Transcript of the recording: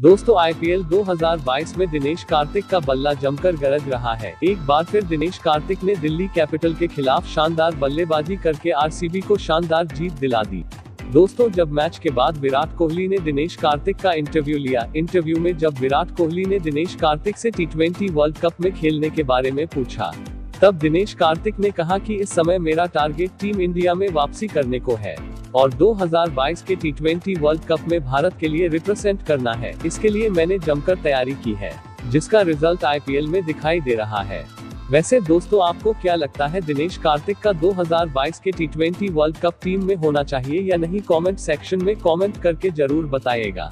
दोस्तों आईपीएल 2022 में दिनेश कार्तिक का बल्ला जमकर गरज रहा है। एक बार फिर दिनेश कार्तिक ने दिल्ली कैपिटल के खिलाफ शानदार बल्लेबाजी करके आरसीबी को शानदार जीत दिला दी। दोस्तों, जब मैच के बाद विराट कोहली ने दिनेश कार्तिक का इंटरव्यू लिया, इंटरव्यू में जब विराट कोहली ने दिनेश कार्तिक से टी वर्ल्ड कप में खेलने के बारे में पूछा। तब दिनेश कार्तिक ने कहा कि इस समय मेरा टारगेट टीम इंडिया में वापसी करने को है और 2022 के टी वर्ल्ड कप में भारत के लिए रिप्रेजेंट करना है। इसके लिए मैंने जमकर तैयारी की है, जिसका रिज़ल्ट आईपीएल में दिखाई दे रहा है। वैसे दोस्तों, आपको क्या लगता है दिनेश कार्तिक का 2022 के टी वर्ल्ड कप टीम में होना चाहिए या नहीं? कमेंट सेक्शन में कमेंट करके ज़रूर बताइएगा